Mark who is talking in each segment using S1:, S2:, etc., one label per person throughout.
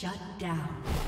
S1: Shut down.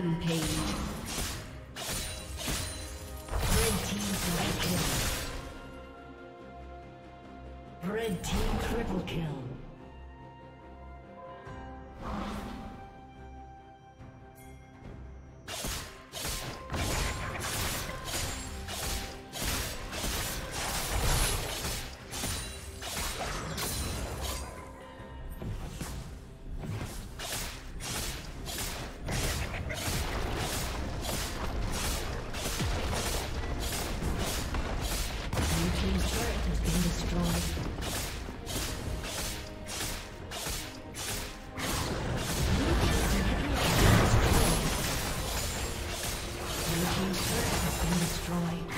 S1: Rampage. Red team kill. Red
S2: team triple kill. Legendary.